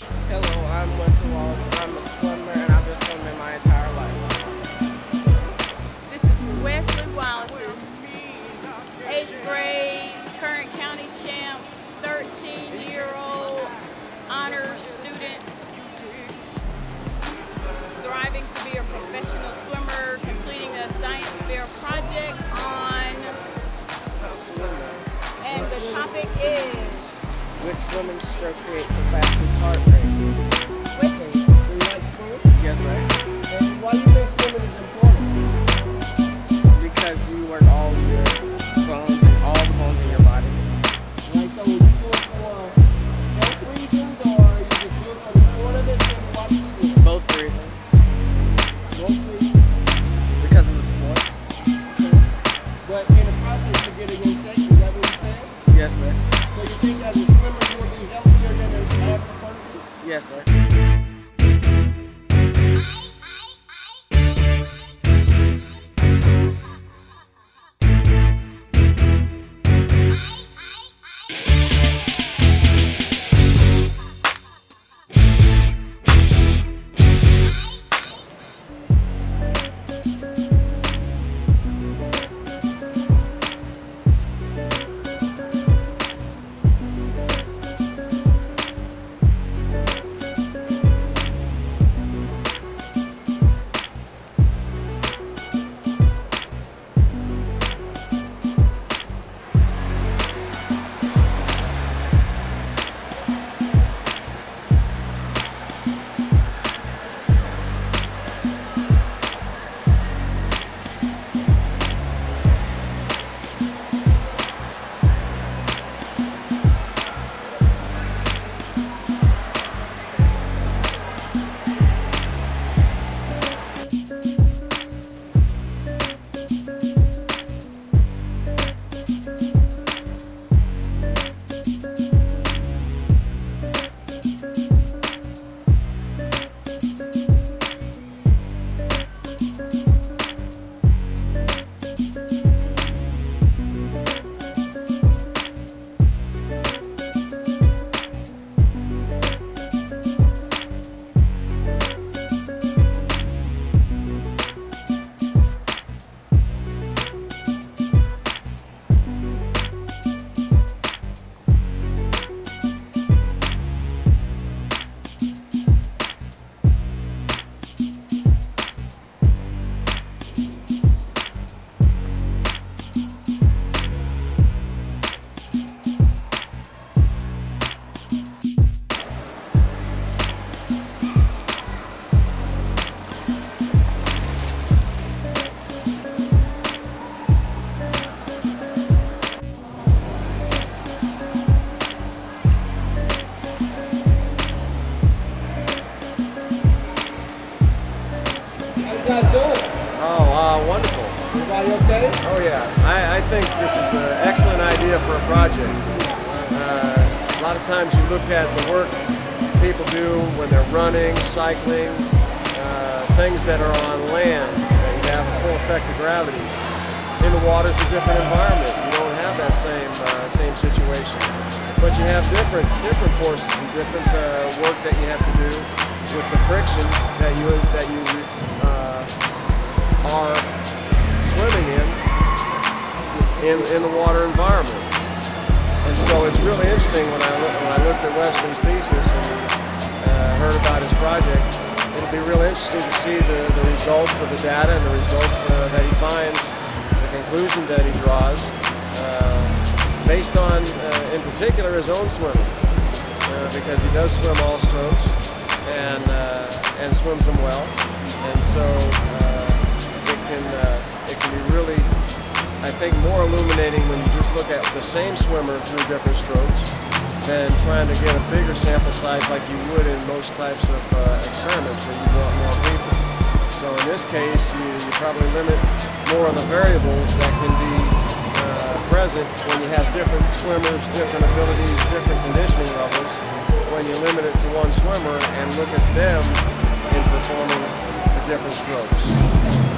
Hello, I'm Wesley Wallace. I'm a swimmer and I've been swimming my entire life. This is Wesley Wallace's eighth grade Swimming stroke creates the fastest heart Yes, sir. Idea for a project. Uh, a lot of times you look at the work people do when they're running, cycling, uh, things that are on land, and you have a full effect of gravity. In the water, it's a different environment. You don't have that same uh, same situation, but you have different different forces and different uh, work that you have to do with the friction that you that you uh, are swimming in, in in the water environment. And so it's really interesting when I when I looked at Wesley's thesis and uh, heard about his project. It'll be real interesting to see the, the results of the data and the results uh, that he finds, the conclusion that he draws, uh, based on, uh, in particular, his own swimming, uh, because he does swim all strokes and uh, and swims them well, and so it can it can be really I think more illuminating when you just look at the same swimmer through different strokes than trying to get a bigger sample size like you would in most types of uh, experiments where you want more people. So in this case, you, you probably limit more of the variables that can be uh, present when you have different swimmers, different abilities, different conditioning levels, when you limit it to one swimmer and look at them in performing the different strokes.